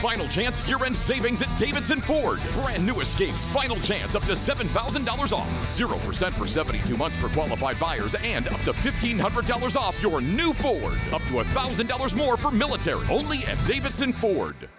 Final chance year end savings at Davidson Ford. Brand new Escapes, final chance up to $7,000 off. 0% for 72 months for qualified buyers and up to $1,500 off your new Ford. Up to $1,000 more for military. Only at Davidson Ford.